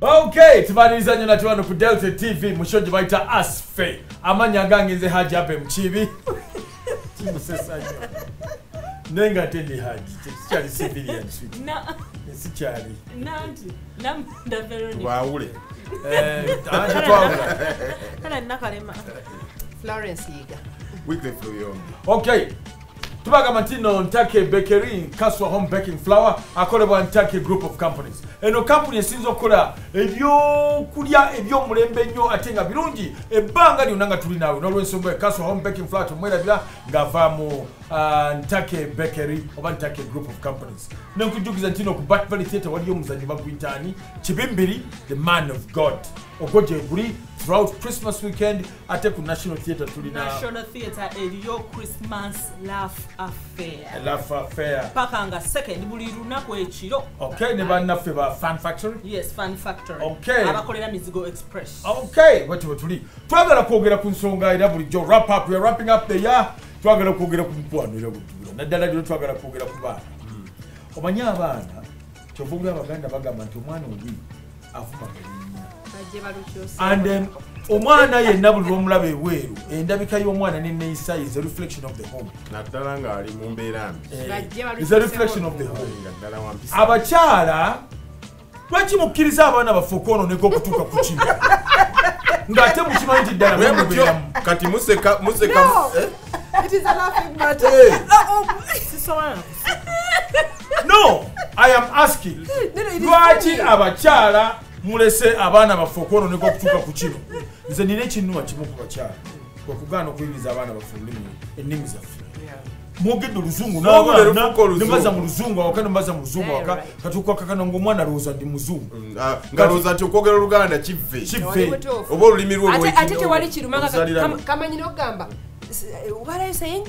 okay tumaliriza nyo nati wano ku delta tv musho gye bayita asfe. Amanya gange nze haji abe mukibi. Kimusesa nyo naye nga ate ndi haji sikyali civilian sikyali ate twawula florence yiga. Okay tubagamba nti no ntake bakery kaswa home baking flour akolebwa ntake group of companies. Eno kampuni esinza okukola ebyokulya ebyomulembe ennyo ate nga birungi ebbanga lyonna nga tuli naawe. N'olwensonga kaswa home baking flour tumwerabira ng'ava mu uh, ntake bakery oba ntake group of companies. Nenkujjukiza nti no ku bat valley theatre waliyo omuzanyi baguyitaani kibimbiri the man of god. Ogwo gye guli throughout christmas weekend ate ku national theatre tulina eriyo christmas laugh affair. Lafa fair paka nga second buli lunaku ekiro. Okay ne bannaffe ba fan factory? Yes fun factory. Okay. abakolera mizigo express. Okay bwetyo bwetuli twagala kwogera ku nsonga era bulijjo. Wrap up we wrapping up the year twagala kwogera ku mukwano era butubiro naddala lero twagala kwogera ku baana. Omanyi abaana kyova oli abaganda bagamba nti omwana obi afuma galinnya omwana yenna buli lwomulaba ebweru endabika y'omwana neneeyisa is a reflection of the home. Naddala ng'ali mu mbeera mbi. Eh, is a reflection of the home. Abakyala lwaki mukkiriza abaana baffe okwononeka okutuuka ku kino ng'ate mukimanyi nti ddala mwemubeeramu kati museka museka No. it is a laughing matter. Eh, sisobola no i am asking No, no, it is lwaki abakyala mulese abaana baffe okwononeka okutuuka ku kino? Nze nina ekinnuma kimu ku bakyala okugaana okuyiriza abaana baffe olulimi ennimi zaffe. Mwogedde oluzungu nembaza mu luzungu awaka nembaza mu luzungu awaka right. katukwakakana ngaomwana alowooza ndi muzungu. Ah, nga lowooza nti okwogera oluganda kivve? Kive mutuufu. oba olulimi lwo ate tewali kirumanga olusaliramu. kamanyi nokugamba what are you saying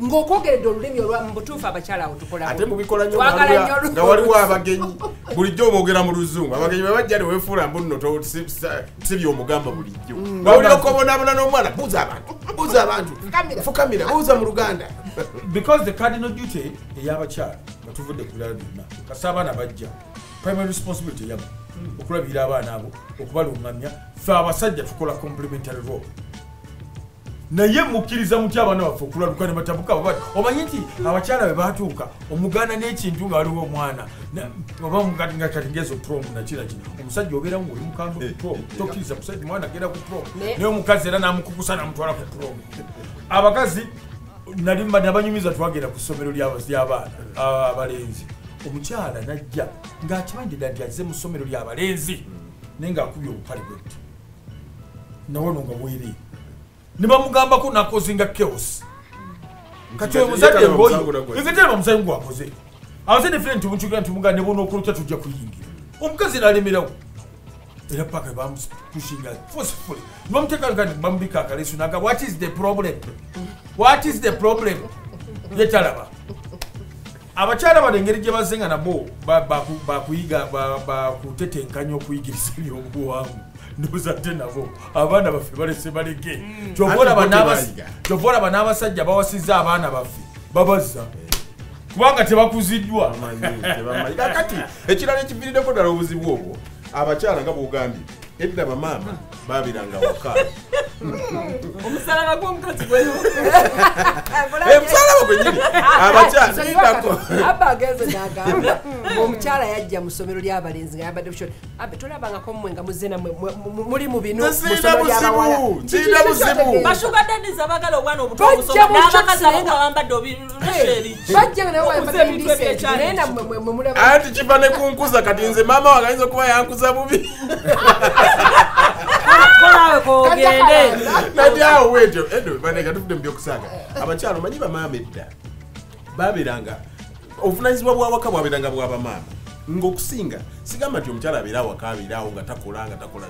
ng'okwogeredde olulimi olwa mu butuufu abakyala awo tukola ate mubikola nga waliwo- abagenyi bulijjo oboogera mu luzungu abagenyi bwebajja ne weefuula mbu nno si- byomugamba bulijjo. Bawulira okobonaabona n'omwana buuza abantu buuza abantu Fukamira. fukamira buuza mu luganda. Because the cardinal duty ey'abakyala nga tuvudde ku birala byonna kasi abaana bajja primary responsibility yabo okulabirira abaana abo okubalungamya fe abasajja tukola complementary role naye mukkiriza mutya abaana baffe okulaluka ne batabuka babati omanyi nti abakyala bwe batuuka omugaana n'ekintu nga waliwo omwana. Na- oba nga kati ngezo prom nakiraki omusajja obeeramu ngaoli mukambwe ku prom tokkiriza musajja mwana agenda ku prom Ne- naye omukazi era namukukusa namutwala ku prom abakazi nali nabanyumiza twagenda ku ssomero ly'aba- ly'abaana aba- abalenzi. Omukyala najja ng'akimanyi ddala nti azize mu ssomero ly'abalenzi naye ng'akubye obupale bwette nawono nga bweri ne bamugambako nakozinga chaos kati oyo muzadde ngoyo engetereba musango gwakoze abazadde ffe ntimukyukira nti mugaa ne bonaokulutya tujja kuyingira omukazi nalemerawo era paka bamukushinga forcefully nibamuteekakani bamubika akaleeso naga what is the problem what is the problem yetalaba abakyala bano engeri gye bazze nga nabo ba- baku- bakuyiga ba- bakutetenkanya okuyigiriza ebyobuwangu ndozate nabo abaana baffe balese balege Kyova Ate olaba tebayiga. kyova olaba n'abasajja bawasizza abaana baffe babazza. Kubanga tebakuziddwa. Kakati ekirala ekiviiriddeko ddala obuzibu obwo abakyala nga bwogambye edda bamaama babiranga waka omusalaba gw'omukazi gweyo musalaba gwenyini abakyala lindako aba agenze nagamba ngaomukyala yajja mu ssomero ly'abalenzi nga yabadde bukyoli abe tolabangako mmwe nga muzze namwe mu- mu- muli mu obwana kiva ne kunkuza kati nze maama wange ayinza okuba yankuza bubi kolawe kogende nati awo wetyo. Edo baneka tuvudde mu byokusaaga abakyala omanyi bamaama edda? Babeeranga obuvunanyizibwa bwawaka bwabeeranga bwabamaama ngaokusinga sigamba nti omukyala abeera awaka abeeraawo nga takola nga takola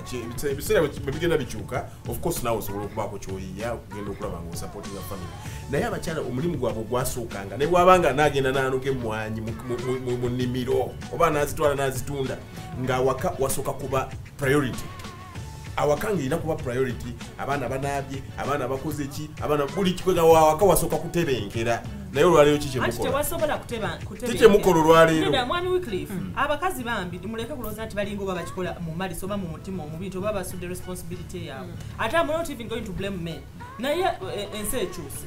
ebiseera bwe bigenda bikyuka of course naawe osobola okubaako kyoyiya okugenda okulaba nga osupportinga family. Naye abakyala omulimu gwabwe gwasookanga ne bwabanga mu- mu- mu- mu nnimiro oba nazitwala nazitunda ngaawaka wasooka kuba priority awaka ngaerina kuba priority abaana banaabye abaana bakoze ki abaana buli kikwega wawaka wasooka kutebenkera. Naye olwaleero kikyemukola tewasobola kuteba kikyemukola olwaleero? Nenda, mwami wycliffe abakazi bambi muleke kulowooza nti balinga oba bakikola mu maliso oba mu mutima omubi nti oba basudde responsibility yaabwe. Ate am not even going to blame men naye eh, ensi ekyuse.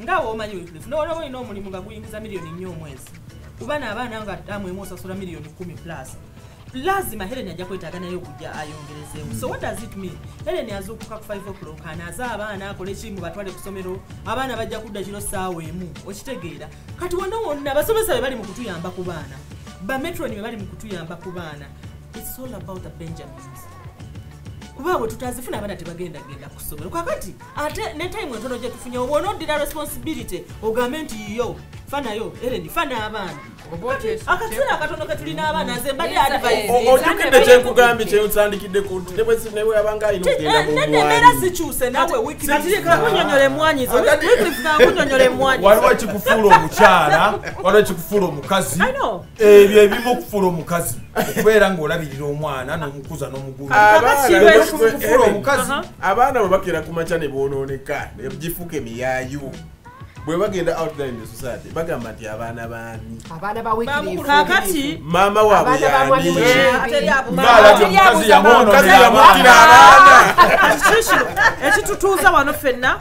Ngaawe omanyi wycliffe noolaba olina omulimu nga guyingiza miliyoni nnyo omwezi. Kuba naabaana nga amwemu osasula miliyoni 10 plus lazima helen ajja kwetaaga naye okujja ayongerezeewo so what does it mean? Helen azuukuka ku 5 o'clock anaaze abaana akole ekimu batwale ku ssomero abaana bajja kudda kiro saawa emu okitegeera. Kati wonna wonna abasomesa be bali mu kutuyamba ku baana. Bametroni be bali mu kutuyamba ku baana. Its all about the benjamins. Kuba bwe tutazifuna abaana tebagendagenda ku ssomero. Kakati ate ne time entono gye tufunye obwo onoddira responsibility ogambe nti yo fanayo ereni fana abaana akaseera akatono ke tulina abaana nze mbadde ojjukidde kyekugambye kyensandikidde ku nti nebwe yabanga alina okugenda mu nenembeera mwanyi. sikyuse nawe wiki kakunyonyola emwanyi zo. Wycliffe kakunyonyola emwanyi zo. waliwo ekikufuula omukyala waliwo ekikufuula omukazi. I know. ebyo ebimu okufuula omukazi. Okubeera ng'olabirira omwana n'omukuza n'omugulu. Abaana Kino bwe- ekimu kufuula omukazi. Abaana bwe bakera ku makya ne bonooneka ne gifuuka emiyaayu bwe bagenda out there in the society bagamba nti abaana baani? Kakati maama waabwe Abaana ba mwani yaani mwe- ateri abo ngaalabye Abaana. Kikino ekitutuuza wano ffenna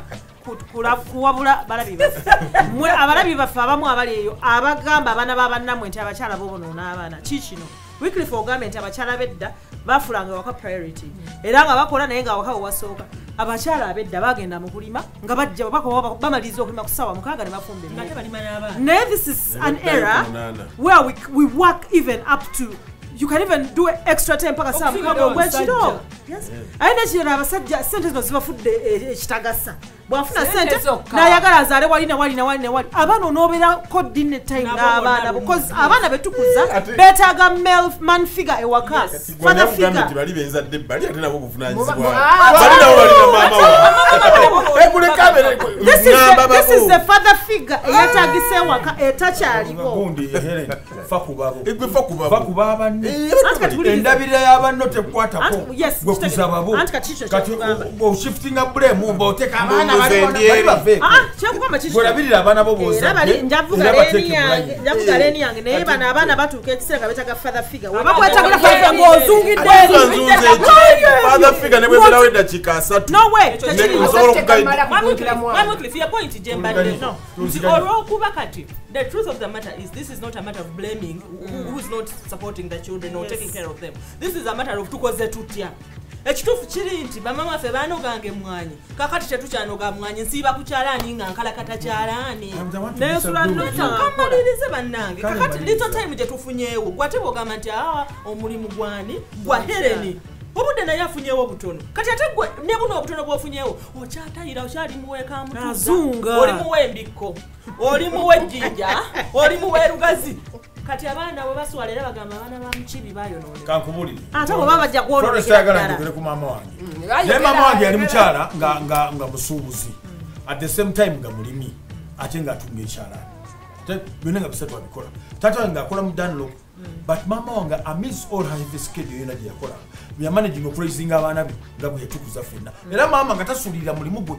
kuwabula balabi baffe mwe abalabi baffe abamu abali eyo abagamba abaana babannammwe nti abakyala bobonoona abaana. Kikino wiklife ogambye nti abakyala bedda bafulanga waka priority. Era nga bakola naye nga waka wewasooka abakyala abedda bagenda mu kulima nga bajja bako- bamaliriza okulima ku ssaawa mukaaga ne bafumba naye this is an era where we, we work even up to you can even do extra time paka saa mukaaga ogwekiro aye nekirala abasajja sente zino zibafudde eh, ekitagasa bwafuna Sente nayagala azaale wali nawali nawali nawali abaana onoobeerako dine time n'abaana bonna. abaana betukuza beetaaga male man figure ewaka. Kati gwe father nakugambye nti figure. bali benzadde bali ate nabo buvunanyizibwa bali balina maama This is the- father figure ewaka etakyaliwo. Endabirira y'abanno tekwatako gwe kati oshiftinga bulemu abaana Ndowooza bali endyeri. baveeko Ah, kyekugamba kikyo bwerabirira abaana bo era bali njavuga era leeni bateeke yange bulayi. njavuga Eh, leeni yange naye kati bano gwe. abaana batuuka ekiseera nga beetaga father figure Abakwetagira Wabakwetakira father ng'ozungidde eri. nzunze eki father figure ne bweberawo eddakiika asatu no way Ekyo Ne- tekiriwo. nsobola Ate okugaidi- tekamala kubuukira mwana. mwamuklifu ye point gye mbadde Tuluganye. nti Tuluganye. olw'okuba kati the truth of the matter is this is not a matter of blaming who, who is not supporting the children or Yes. taking care of them this is a matter of tukoze tutya ekituufu kiri nti bamama ffe baanoganga emwanyi kakati tetukyanoga mwanyi nsiiba ku kyalaani nga nkalakata kyalaani. Kamalirize bannange. Kakati little time gye tufunyeewo gwate bwogamba nti awa omulimu gwani? Gwa hereni obudde naye afunyeewo butono kati ate gwe ne buno obutono bwofunyeewo okyatayira okyali muweeka Azunga. oli muwe embikko oli muwe ejjinja oli muwe lugazi kati abaana bwe baswala era bagamba abaana ba mukibi bayonooneka kankubulire. Ate bwe baba bajja Florence kwononekera ayagala ddala. njogere ku maama wange. Ayogera, naye maama wange yali ayogera. mukyala nga- nga nga musuubuzi. At the same time nga mulimi ate ngaatunga ekyalaani Te- byonna nga bisatu abikola taata wange ngaakola mu danlop but maama wange amidst all her heavy schedule yonna gye yakola. Yamanaginga okuraisinga abaana be nga bwe yatukuza ffenna. Era maama nga tasuulirira mulimu gwe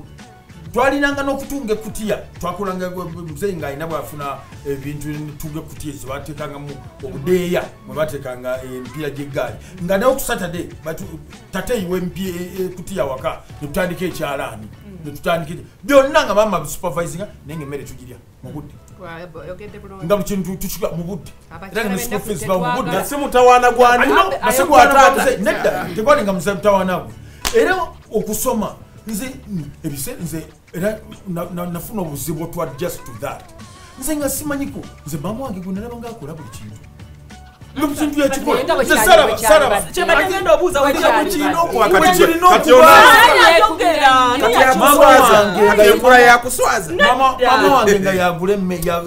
twalinanga n'okutunga ekutiya twakolanga muzeyi ng'alina bwafuna ebintu tunga ekutiya zebateekangamu obudeeya mwe bateekanga emipiira gy'eggaali. Nga naye okusatade tateyiwa ekutiya waka netutandika ekyalaani netutandika byonna nga maama bisupervisinga naye nga emmere tugirya mu budde. Oyogedde bulungi. nga buli kintu tukika mu budde. Era nga ne school fees bawa mu budde. Nga si mutawaana gwani Alina- Abe- nasi gwataata abe- nedda tegwalinga muze mutawaanagwe era okusoma nze mm, ebise nze era na- na- nafuna obuzibu otwa just to that. Nze nga simanyiko nze maama wange gwe nalaba ngaakola buli kintu nga buli kintu yakikola Naye nga bwe nze kyali- saraba bwe kyali saraba badde. kyebagenda obuuza Bwe wulira kyali ku kino badde. Wakati Bwe kye- kirina kati okuba- ono- Ani ayogera? Ani kati ayogera? yakuswaza wange- nga yagula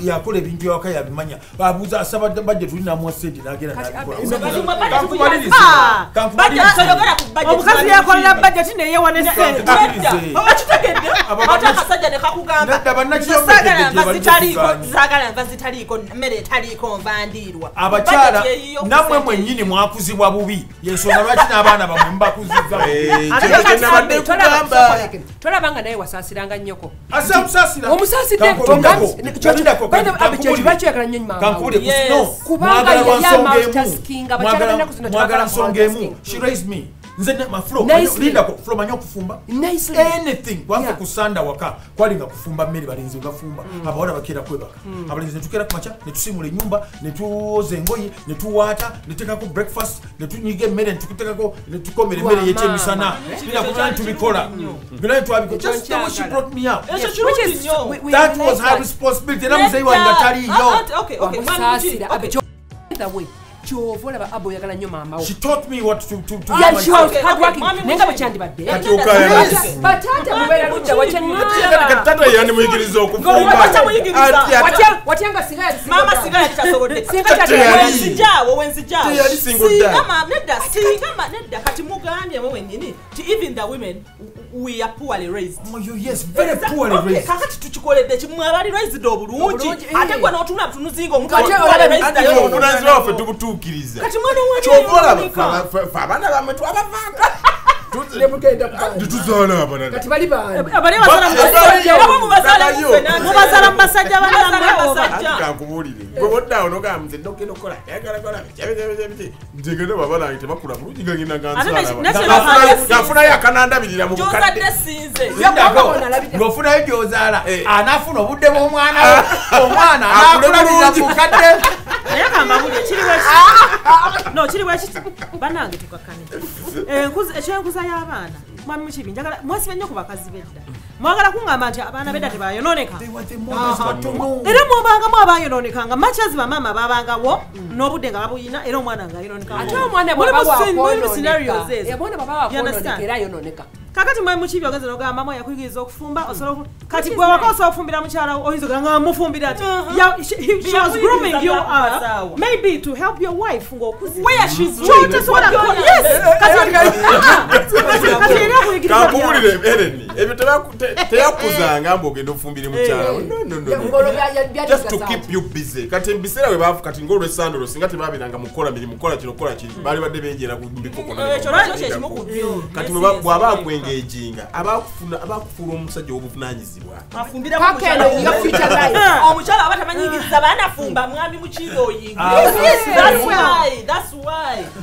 yakola ebintu ewaka yabimanya abuuza asaba bajje tulinamuwa sente nagenda Kati nabikola abe- Bajuma budget Kankumalirize. Ah! Kankumalirize. Budget, toyogera ku budget, omukazi budget yakolera bajeti neyewa ne sente Kankumalirize. Nedda. oba kitegedde Abo ate banna- akasajja ne kakugamba Nedda, bannakiro "Nze saagala mbegedde nva bali zitaliiko tetugaanye." zaagala nva zitaliiko mmere etaliiko nvandiirwa abakyala Budget eyiyo ku nammwe mwennyini mwakuzibwa bubi. Yensonga lwaki n'abaana bamwe mubakuzibwa Eh, tolabanga naye wasaasiranga nnyoko. Asamusaasira omusaasidde lwaki oyagala nnyo no. Kubanga yali abakyala Mwagala- b'ennaku zino she raised me nze ne- maflo Nicely. lindako flo manyi okufumba Nicely. anything. Kwanza Yeah. kusanda waka. Kwalinga kufumba mmere balinzi bafumba abawala bakeera kwebaka abalinzi netukeera kumaca netusimula enyumba netuwoza engoye netuwaata netekako breakfast netunyiga emmere netukutekako netukomera emmere Wa yekyemisana maama. Bina byonna tubikola byonna twabikola Ekyo just the way she nkyagala. brought me up. Ekyo Yes, kirungi which is- nnyo we- we that like was her that. responsibility. Era muzeyi wange taliyo wamusaasira abe we kyova olaba abo oyagala nnyo maama wo. She taught me what to, to, to Yeah, do she my- was Okay, hardworking. okay, mami naye nga Muchi. bukyandibadde Kati okayala. bataata mubeera ludda Kati wakyeŋŋamba tata yandimuyigiriza okufumba. Wakyamuyigiriza. Ati ata- Watya- watyanga singa yali maama singa sigala kitasobodde Singa Kati kyali- yali- wenzijaawo wenzijaawo Teyali single dad. singa ma nedda singa ma nedda. Kati mugambye mwe wennyini ti even the women we are poorly raised. Oh, yes, very poorly Okay, raised. kakati tukikoledde kimu abali raised obulungi Obulungi, eh. ate gwe n'otunula butunuzinga omuntu Kati wa- olaba- poorly raised ayo obuvunaanyizibwa waffe tubutuukiriza. Kati mwana kyova olaba waniyonika fe- fe- fe abaana bammwe twabavaako tetuzaala abalala kati bali baana abali bazala mu Ba- basajja ba- Abo mubazaala Dagayo. muffe nanze. mubazala mu basajja Mubazala banammwe mu oba basajja. ati kankubuulire. Gwe boddawo nogamba nze ndogenda okukola yakalakola kyabiti nze genda baba nange tebakula bulungi gansaala ngafunayo akanandabirira mu gyozadde bukadde. sinze. Lindako, Wabona alabika. ng'ofunayo gy'ozaala Eh. anaafuna obudde bw'omwana omwana anaakulabirira mu kadde naye kambabulye kiriwo no kiriwo ekiti banange tukakkane Enkuza- ekyenkuza y'abaana mwami mukibi njagala mwesiba nnyo ku bakazi bedda mwagala kuŋŋamba nti abaana bedda tebayononeka. Era mwobangamu abayononekanga machazi bamama babangawo n'obudde nga babuyina era omwana nga ayononeka ate omwana bwaba Eh, kakati mwami mukibi ogeze nogamba mwe yakuyigiriza okufumba osobola oku- kati gwe waka osobola okufumbira mukyala wo oyinza ogamba nga mufumbira ati Ya- she he- she was grooming you up maybe to help your wife era akuyigiriza bya- kankubulire ereni ebyo teyakuzanga mukyala we. Ngolo bya- bya- bya- just to keep you busy. Kati ebiseera bwe bafu kati ngolwesandolo singa tebabiranga mukola mirimu kola kino kola kiri bali badde benjera ku mbikoko ekyo nakyo kyekimu ku byo kati bw'aba akwengeejinga abakufuna- abakufuula omusajja life. omukyala aba tamanyigiriza baanafumba mwami mukiiba Ah, oyinga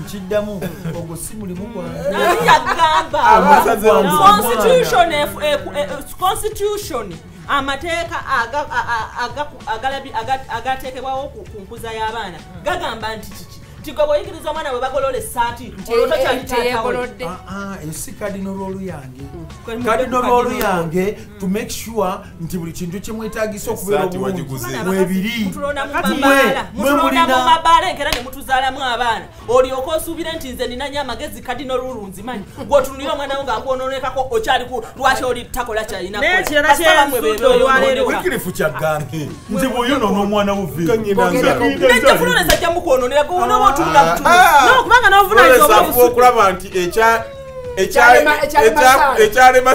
nkiddamu ogwo si mulimu gwange nani yagamba? Abasaze Gwange. constitution efu- eku- e- e- constitution amateeka aga- a- a- agaku- agalabi- aga- agateekebwawo ku ku nkuza y'abaana. Gagamba nti kiki nti gwe bw'oyigiriza omwana bwe bagolola essaati olwo tokyali taatawe teyegolodde eyo si kadino roolu yange Kwe mu- kadino mu- roolu kadino yange to make sure nti buli kintu kyemwetagisa okubeera Essaati obulungi. wagiguze. webiri mutulonda mu Kati mabaala enkera ne mutuzaalamu abaana. Olyoka osuubire nti nze ninanye amagezi kadino lulu nzimanyi gweotunulira omwana wo ngaakwononekako okyali ku lwaki oli takola kyalina Naye ekirala kyensudde olwaleero. wikirifu kyagambe nti bwoyonoona omwana wo nenjafulone sajja mukwononera gwonoba otunula butunuzi no kubanga n'obuvunanyizibwa Lawrence afuba obwobusudde okulaba nti ekya- Ekyalema- ekya- ekyalema ekya- saala. ekyalema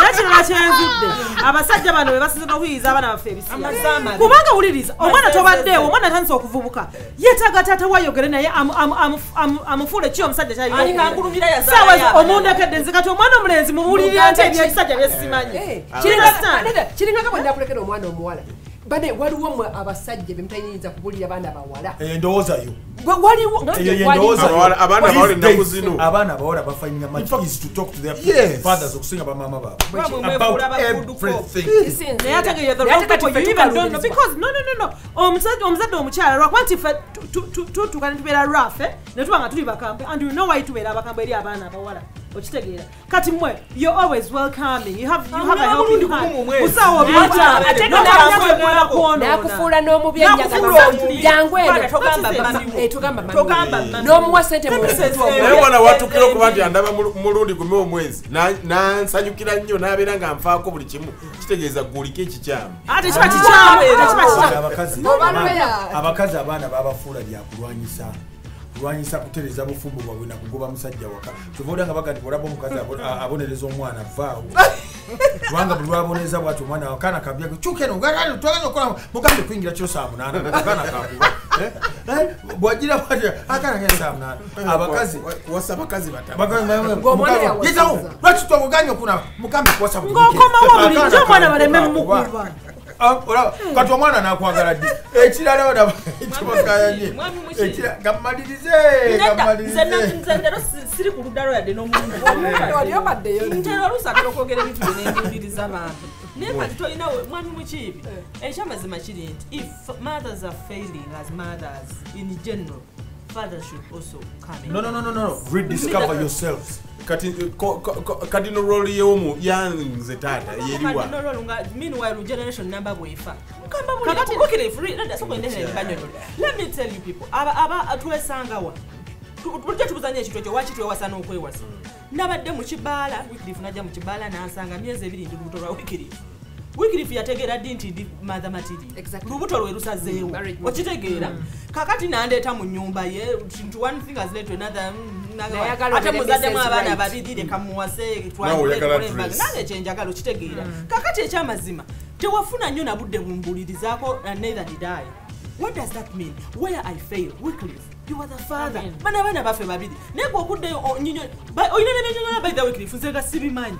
n'ekirala kyenzudde abasajja bano be basinze n'okuyiriza abaana baffe Amazama. kubanga wuliriza omwana tobaddeewo omwana atandise okuvubuka. Yetaaga taata wayogere naye amu- amu- amu- amu- amufuule ki omusajja ani kankulumira saawa yazaala omundekedde nze kati omwana omulenzi mumuwulirira nti ebyekisajja byesimanyi. Kiringa- kiringanga bwe ndakulekera omwana omuwala bane waliwo mwe abasajja bemutayinza kubulira baana bawala? Yendowooza waliwo. Abawala- abaana These abawala ennaku days, zino. abaana abawala bafanyinga much easy to talk to their Yes. fathers okusinga bamaama baabwe. Bamwe about mwefuula bakudduko. everything. Kisinzira. naye ate nga you're the Naye wrong ate kati people, ffe you even don't know. tukaluubirizibwa. because no no no no. Omusajja omuzadde omukyala lwakuba nti ffe tu- tutuuka ne tubeera lwaffe ne tuba nga tuli bakambe. And you know why tubeera abakambe eri abaana abawala okitegeera kati mmwe you're always welcoming. You have, you have a helping hand gumu mu mwezi. kusaawa Ate obimukyala ate n'okukwona nakufuula n'omubi enyaga Nakufuula bambi. omubi. jangu eno Kwana, togamba mami. Eh, n'omuwa sente mu Premises, muntu naye omwo. wana watukira okuba nti andaba mulu- mulundi gumu omwezi. Na- nansanyukira nnyo n'abeera nga nfaako buli kimu. Kitegeeza guliko ekikyamu ate kiba kikyamu tekiba kikyamu abakazi abaana babafuula byakulwanyisa kulwanyisa kutereza bufumbo bwabwe nakugoba musajja waka. Kyova olanga baga nti olaba omukazi abo- a- abonereza omwana vaawo kubanga buli lwaboneza bwati omwana akaana kabyago kyukeno twagala okukola mugambe kuyingira kiro saa munaana akaana kakuba bwagira bwatya akanakesamna abakazi kuwasa abakazi bata Ng'omwana yawasa. yitawo lwaki twakuganya okuna mugambe kuwasa buli ng'okomawo buli Akaana nti omwana kano baleme okuba- mumukuba Ah, olaba, Oh, uh, hmm. kati omwana nakwagala ddi? Ekirala wadaba kibakayanye Mwami muki? gamalirize Nedda, nze na- gamalirize nze ndero siri ku ludda lwo yadde n'omuntu. Wali obaddeyo ntera oluusi okwogera ebintu byenendimbiriza bantu. Naye kati tolina mwami mukiibi ekyamazima kiri nti if mothers are failing as mothers in general fathers should also come in. no no no no no rediscover. yourselves kati ko- ko- ko- kati no role yewomu yanze taata yeriwa let me tell you people aba aba twesangawa tujja tubuzanya ekintu ekyo waki twewasa n'okwewasa nabadde mu kibaala wikirifu najja mu kibaala nansanga myezi ebiri ndi lubuto lwa wikirifu wikirifu yategeera ddi nti ndi matha matiri lubuto lwe lusazeewo. Marriage okitegeera. Kakati nandeeta mu nyumba ye nti one led to another mm, ate muzaddemu abaana babiri leka muwase nange kyenjagala okitegeera kakati ekyamazima tewafuna nnyo nabudde bumbulirizaako uh, neither did I. what does that mean? Where i fail? Wycliffe you are the father. Bana abaana baffe babiri. Naye gwe okuddeyo onyinyo olina nebenyoyola by the wycliffe nze nga sibimanyi.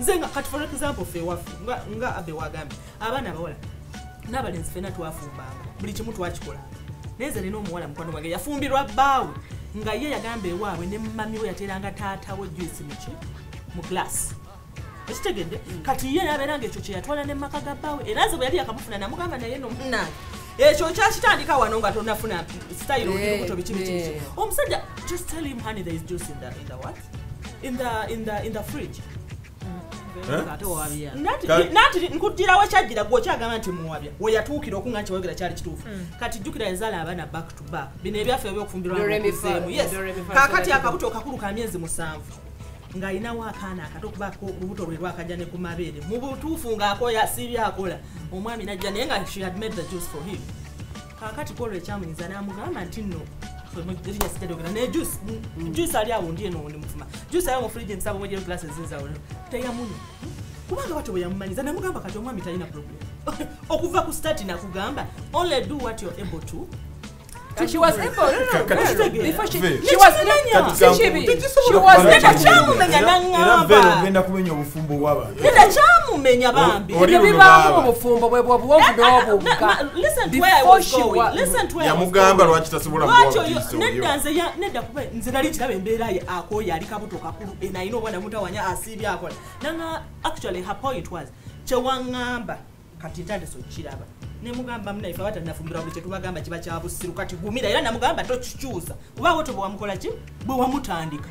Nze nga kati for example ffe waffe nga- abe wagambye abaana abawala n'abalenzi fena twafumbanga buli kimu twakikolanga naye nze nina omuwala mukwano gwange yafumbirwa bbaawe nga ye yagamba ewaabwe ne mumami we yateranga taatawo juice muki mu glass ekitegedde kati ye nabeeranga ekyo kyeyatwala ne maka ga bbaawe era nze bwe yali yakamufuna namugamba naye nomunange ekyo kyakitandika wano nga tonafuna style Eh, olubuto biki biki biki. Eh. omusajja just tell him honey there is juice in the, in the what? In the, in the, in the fridge Nati- nkugirawo kyajjira gwe okyagamba nti muwabya weyatuukira okuŋa nti wayogera kyali kituufu. Kati jjukira yazaala abaana back to back. Bino ebyaffe ebyokufumbirwa Do, re, mi, fa. ngokuzeemu yes. Like, akabuto kakulu ka myezi musanvu ng'alinawo akaana akato okubaako olubuto lwe lwakajja ne ku mabeere. Mu butuufu ng'akoya sibyakola omwami najja naye nga she had made the juice for him. Kaakati kolwo ekyamunyiza n'amugamba nti nno erinnya sijjadogera naye juice. Ali awo ndi eno ndi mufuma juice ali mu fridge nsaba mwegero glasi ezinzawulo teyamunywa kubanga bwatyo bwe yamumanyiza namugamba kati omwami talina problem. Okuva ku start nakugamba only do what you're able to And she was able, no, no, no, before she, she was, si kibi. She was Kati- kyamumenya era vero naŋŋamba ogenda kumenya obufumbo bw'abantu nedda kyamumenya bambi Oli Ebyo luno bibaamu baaba. mu bufumbo bwe bwobuwonvu n'obugga. listen to where I was going listen to where I was yamugamba going. lwaki tasobola lwaki kuwa oyo butiiso nedda oyo nze ya- nedda kuba nze nali kiraba embeera ye akooye ali kabuto kakulu enayina obwana mutawanya asiibye akola nanga actually her point was kyewaŋŋamba kati ntandise okukiraba nemugamba munaife aba tanafumbira buli kyetubagamba kiba kya busiru kati gumira era namugamba tokikyusa oba bwetyo bwe wamukola ki? Bwe wamutandika.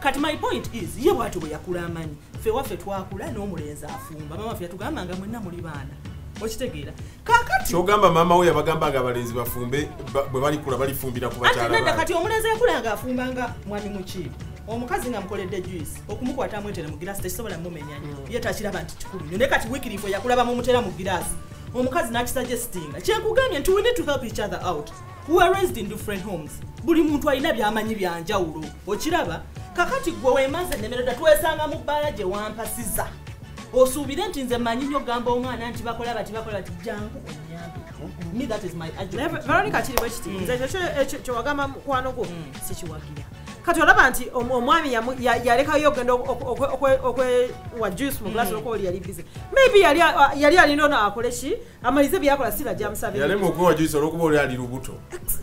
Kati my point is ye bwatyo bwe yakula amanyi ffe waffe twakula n'omulenzi afumba. Mama waffe yatugambanga mwenna muli baana. Okitegeera. Kakati kyogamba maama we yabagambanga abalenzi bafumbe ba- bwe balikula balifumbira ku bakyala kati omulenzi yakulanga afumbanga mwami muki omukazi nga mukoledde juice okumukwata amwetere mu girasi tekisobola mumenya. Ye takiraba nti kikulu nnyo naye kati wikirifu yakulaba mumutera mu girasi omukazi nakisuggestinga kyenkugambye nti we need to help each other out. We are raised in different homes. Buli muntu alina byamanyi byanjawulo okiraba kakati gwe wemaze nemereda twesanga mu bbaala gye wampasiza. Osuubire nti nze manyi nnyo gamba omwana nti bakola bati bakola bati jangu onyambe me that is my veronica kiri bwe kiti? Nze ekyo ekyo kyewagamba mukwano gwo sikiwagira kati olaba nti om- omwami yalekayo ogenda okwewa juice mu glass olwokuba oli yali bize maybe yali alina ono akole ki? Amalize byakola sira gyamusabe yalema okuwa juice olwokuba oli ali lubuto.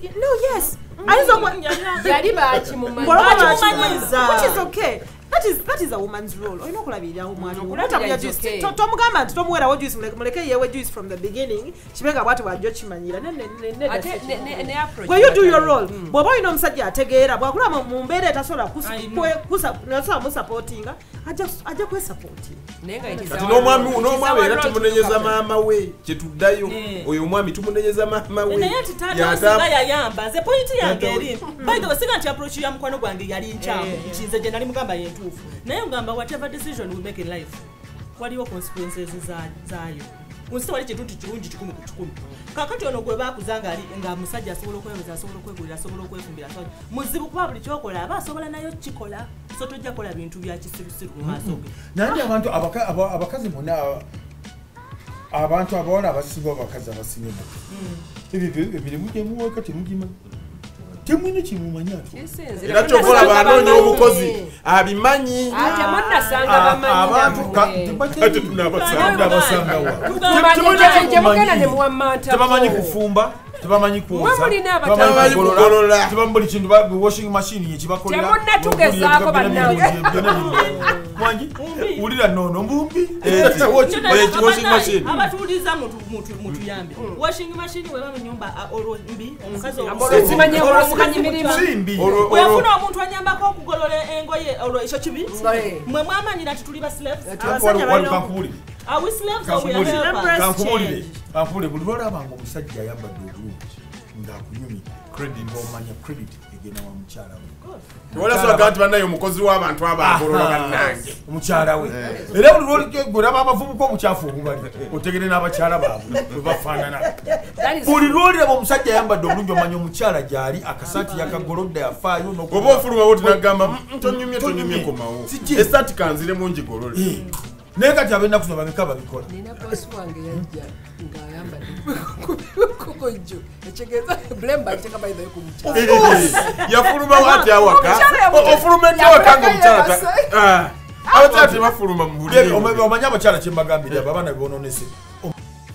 No yes. Ayinza okwa- yali bakimumanyiza. Which is okay. That is, that is a woman's role. Olina okulabirira omwami wo. Okulabirira Otamuya is juice. okay. To- tomugamba nti tomuwerawo juice muleke- yewe juice from the beginning kibe nga bwati bwajjo kimanyira Well, you do your role. Mm. bw'oba olina omusajja ategeera bwakula mu- mbeera etasobola nasobola musupportinga ajja ajja kwesupportinga. Naye nga it is kati our n'omwami role. It is n'omwami our era tumunenyeza maama we kyetuddayo Eh. oyo omwami tumunenyeza maama we. Naye osinga yayamba. Nze pointi yange eri. Way singa nti approach ya mukwano gwange yali nkyamu Eh, nti nze gye nali mugamba yentuufu naye ngamba whatever decision we make in life waliwo consequences za- zaayo. Kunsi tewali kintu nti kirungi kikumi ku kikumi. Kakati ono gwe bakuza nga musajja asobola okweweza asobola okwegulira asobola okwefumbira muzibu kuba buli kyokola aba asobola nayo kikola. So tojja kola bintu bya kisirusiru mu maaso ge. Naye ndi abantu abaka- aba- abakazi muna abantu abawala abasinga abakazi abasinga. Emmotoka ebyo emirimu gyemuweka temugimanyi temwine kimumanyi era kyokola banoonya obukozi abimanyi. Ate munasanga abantu tebamanyi kufumba tebamanyi kugolola. tebamanyi buli kintu washing machine yekibakolera Temunnatugezaako bannange. wulira nono mbumbi. Machine. abatuuliza mutuyambe washing machine weba mu nyumba a- olwo mbi omukazi Olw'ozimanyi olw'ozimanyi mirimu. simbi Olwo- bwefuna omuntu anyambako okugolola engoye olwo ekyo kibi? Mwe mwamanyira nti tuli ba slaves Abasajja balina- kankubulire are we slaves or we are Kankubulire. helpers? kankubulire kankubulire buli lwolabanga omusajja ayambadde obulungi ngaakunyumya credit omanya credit egenda wa mukyala we. Wolasobaga nti bannaye omukozi w'abantu abagolola bannange. omukyala we. Era buli lwolaba abavubuka obukyafu obubali otegere n'abakyala baabwe bwe bafaanana. Buli lwoliraba omusajja ayambadde obulungi omanya omukyala gyali akasaati yakagolodde afaayo n'okuba- oba ofulumawo tinagamba "Mm, tonyumye tonyumye komawo esaati kanziremu ngigolole Eh, naye kati abennaku zino babika babikola nina bosi wange yajja ng'ayambadde kukojjo ekitegeeza bulemu bagiteka bayidhayo ku mukyala. Yafulumawo ati awaka? ofuluma ety awaka nga omukyala ta- yabaka Ah, abakyala tebafuluma mu Debe, buliri omanyi omanyi abakyala kyembagambire abo abaana bebononese.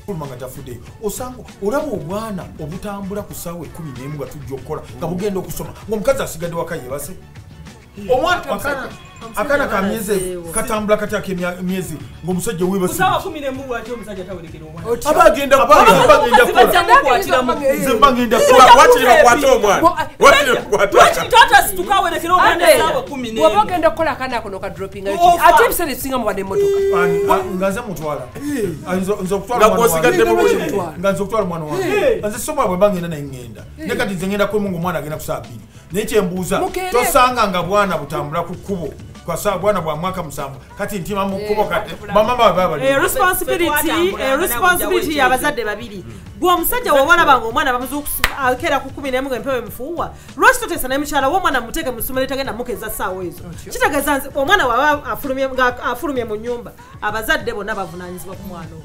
Fuluma nga tafudde osanga olaba obwana obutambula ku ssaawa ekumi n'emu nga tujja okukola nga bugenda okusoma ngaomukazi asigadde waka yebase omwana akana- akaana ka myezi katambula kati ak'emyezi ngaomusajja webase kusaawa kumi nemu lwaki omusajja tawerekera omwana aba agenda kukola nze mba ngenda kukola nemu ogenda okukola akaana ako nokadropinga Ofa. ate ebiseera ebisinga mubadde emmotoka Ani- a- nga nze mutwala Ah, nze- nze okutwala Nga nze okutwala omwana wange nze sobola bwe mba ngenda naye ngenda naye kati nze ngenda kwemu ngaomwana agenda ku saa bbiri naye kyembuuza tosanga nga bwana butambula ku kkubo kwasa bwana bwa mwaka musanvu. Kati ntima mu kkubo kati bamama babali Eh, responsibility eh, responsibility y'abazadde babiri. Gwe omusajja wewalaba nga omwana bamuzuakera ku kumi nemu ngaempewo emufuuwa lwaki toteesa naye mukyala we omwana muteeke mu ssomero etagenda mukeza ssaawa ezo? Kitegeeza nti omwana waba afulumye nga afulumye mu nyumba abazadde bonna bavunanyizibwa ku mwana oyo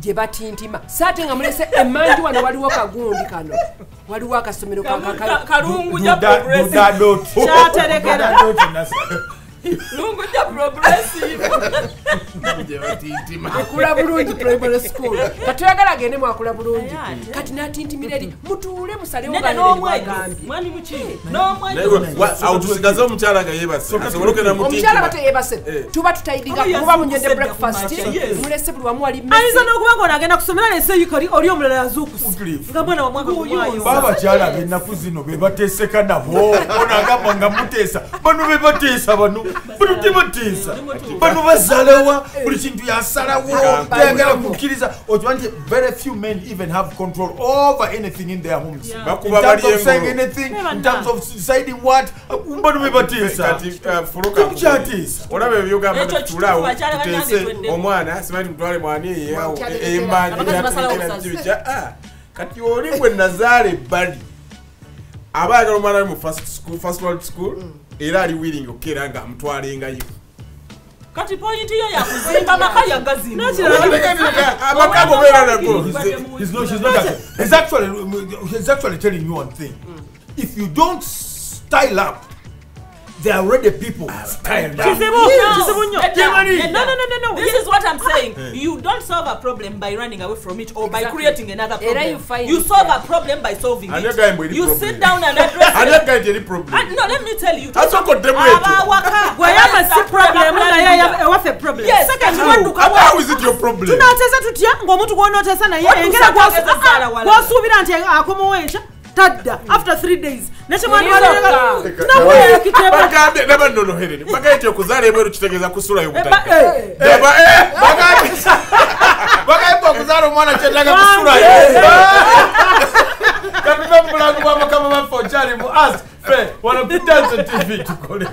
gye batintima saate nga mulese emanju wano waliwo kagundi kano waliwo akasomero ka- ka- ka- kalungu. Kyaterekera. Lungu ja progressive. Akula bulungi primary school. Katuyagala agende mwakula bulungi. Kati natintimira eri. Mutuule musalewo nene n'omwezi mwami muki n'omwezi awo tusigaze omukyala nga yeebase. Asobole okenda omukyala mutintima bateyebase Eh. tuba tutayidinga Oba kuba munywedde yazuukuse breakfast. mulese buli wamu wali ayinza n'okuba nga ono agenda kusomera leseyika oli omulala yazuukusa Utulivu. nga mwana wa mwaka gumwayo babakyala ab'ennaku zino be bateeseka nabo onagamba nga muteesa. Bano be bateesa bano bano tebateesa bano bazalawa buli kintu yasalawo yagala kukkiriza. Okiba nti very few men even have control over anything in their homes. In terms of saying anything in terms of deciding what bano be bateesa kati fuluka Tukukyatiisa. olaba ebyogamba banyange tuteese omwana simanyi mutwale mwani busazi. kibikya. Ah, kati oli gwe nazaala ebbali aba ayagala omwana we mu first world school era ali willing okukera nga amutwalengayo. Kati pointi yo yakuzimba maka yagazimba amaka gobeera nago He's not, she's not. He's actually, he's actually telling you one thing. If you don't style up, there are already people styled up. kizibu kizibu nnyo Nedda, No, no, no, no, no. This is what I'm saying. You don't solve a problem by running away from it or by Exactly. creating another Era problem. you find You it solve there. a problem by solving Ani it. agambye eri You problem. sit down and address ani it. agaye teri Ah, problem No, let me tell you. Asokoddemu ekyo. Abawaka. gweyamba si problem naye ya- ewaffe problem Yes, second how? wadduka Ate how is it your problem tunateesa tutya ng'omuntu gw'onooteesa naye Wadduka engera atageza Sarah Walaga. gw'osuubira nti akomawo enkya tadda after three days kitebe bagambye nti okuzaala ebweru kitegeeza kusulayo eh. Eh, bagambye okuzaala omwana kyetaga kusulayo bwangu bwa mukama baffe okyali mu as fe wano ku danso tv tukole